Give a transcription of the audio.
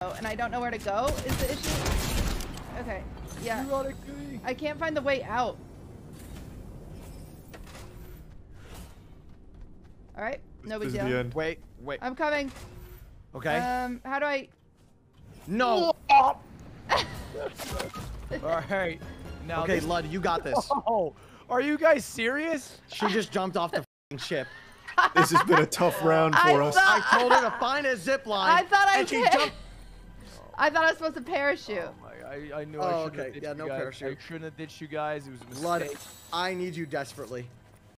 and I don't know where to go is the issue. Okay, yeah. I can't find the way out. All right, no big This is deal. the end. Wait, wait. I'm coming. Okay. Um, how do I? no. All right. Now Okay, this- Lud, you got this. Oh, are you guys serious? She just jumped off the ship. This has been a tough round I for us. thought- I told her to find a zip line. I thought I and she did. jumped. I thought I was supposed to parachute. Oh my, I, I knew Oh, I shouldn't okay. have ditched Yeah, you no guys. parachute. I shouldn't have ditched you guys. It was a Lud, mistake. I need you desperately.